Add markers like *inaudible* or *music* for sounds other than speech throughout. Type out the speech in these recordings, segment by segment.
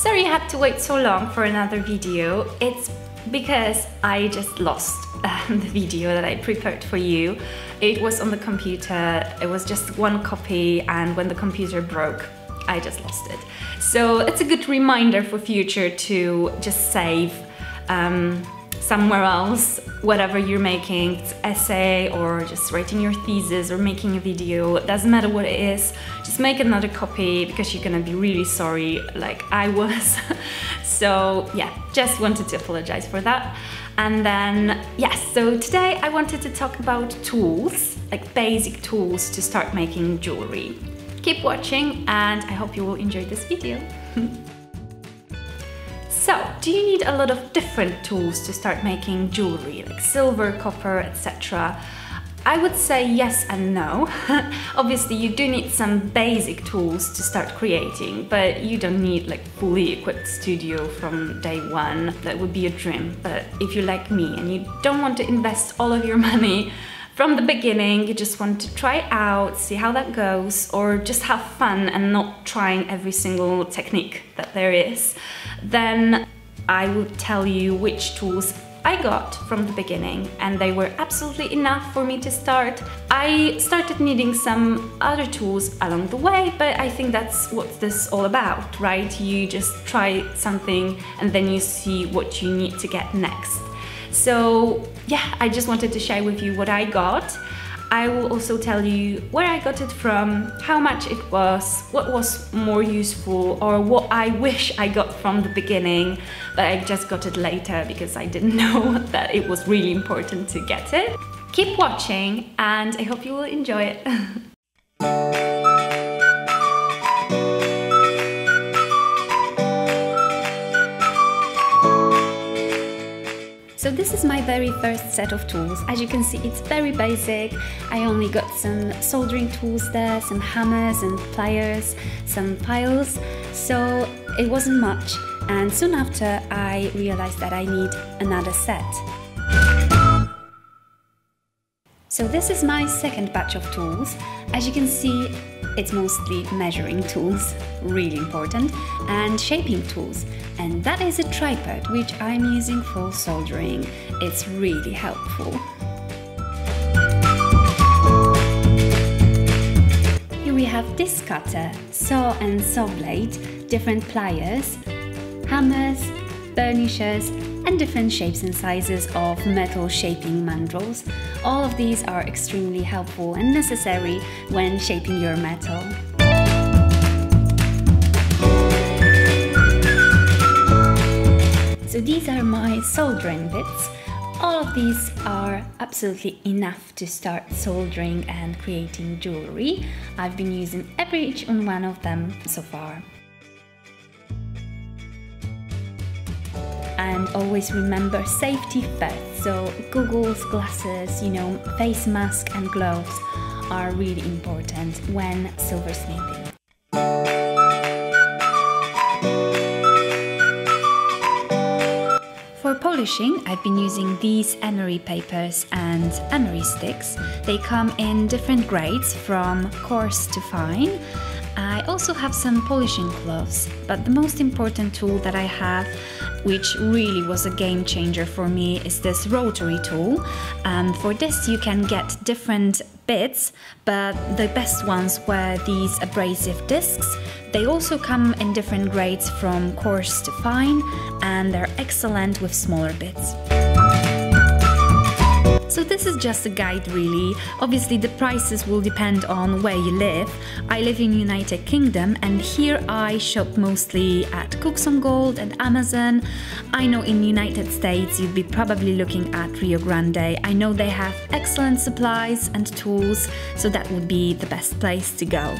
Sorry you had to wait so long for another video. It's because I just lost um, *laughs* the video that I prepared for you. It was on the computer, it was just one copy and when the computer broke, I just lost it. So it's a good reminder for future to just save um, somewhere else, whatever you're making, essay or just writing your thesis or making a video, doesn't matter what it is, make another copy because you're gonna be really sorry like I was. *laughs* so yeah, just wanted to apologize for that. And then, yes, so today I wanted to talk about tools, like basic tools to start making jewelry. Keep watching and I hope you will enjoy this video. *laughs* So, do you need a lot of different tools to start making jewelry, like silver, copper, etc.? I would say yes and no. *laughs* Obviously, you do need some basic tools to start creating, but you don't need like fully equipped studio from day one. That would be a dream. But if you're like me and you don't want to invest all of your *laughs* money from the beginning, you just want to try out, see how that goes, or just have fun and not trying every single technique that there is, then I would tell you which tools I got from the beginning and they were absolutely enough for me to start. I started needing some other tools along the way, but I think that's what this is all about, right? You just try something and then you see what you need to get next. So yeah, I just wanted to share with you what I got. I will also tell you where I got it from, how much it was, what was more useful, or what I wish I got from the beginning, but I just got it later because I didn't *laughs* know that it was really important to get it. Keep watching and I hope you will enjoy it. *laughs* So this is my very first set of tools. As you can see, it's very basic. I only got some soldering tools there, some hammers and pliers, some files. So it wasn't much. And soon after, I realized that I need another set. So this is my second batch of tools. As you can see, it's mostly measuring tools, really important, and shaping tools. And that is a tripod, which I'm using for soldering. It's really helpful. Here we have disc cutter, saw and saw blade, different pliers, hammers, burnishers, and different shapes and sizes of metal shaping mandrels. All of these are extremely helpful and necessary when shaping your metal. So these are my soldering bits. All of these are absolutely enough to start soldering and creating jewelry. I've been using every each one of them so far. Always remember safety first. So goggles, glasses, you know, face mask and gloves are really important when silversmithing. For polishing, I've been using these emery papers and emery sticks. They come in different grades from coarse to fine I also have some polishing gloves, but the most important tool that I have, which really was a game changer for me, is this rotary tool. And for this you can get different bits, but the best ones were these abrasive discs. They also come in different grades from coarse to fine, and they're excellent with smaller bits. So this is just a guide really. Obviously the prices will depend on where you live. I live in United Kingdom and here I shop mostly at Cookson Gold and Amazon. I know in United States you'd be probably looking at Rio Grande. I know they have excellent supplies and tools, so that would be the best place to go.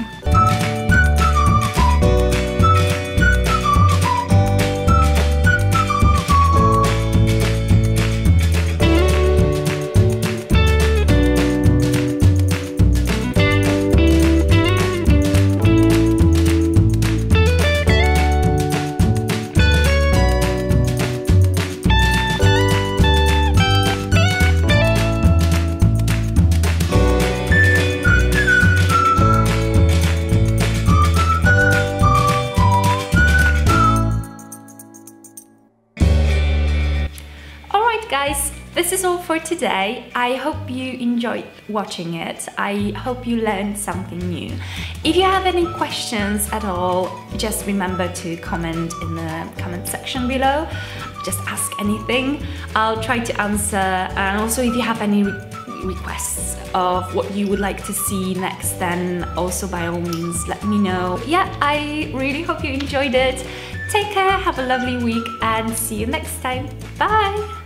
Guys, this is all for today. I hope you enjoyed watching it. I hope you learned something new. If you have any questions at all, just remember to comment in the comment section below. Just ask anything. I'll try to answer. And also if you have any re requests of what you would like to see next, then also by all means let me know. Yeah, I really hope you enjoyed it. Take care, have a lovely week and see you next time. Bye!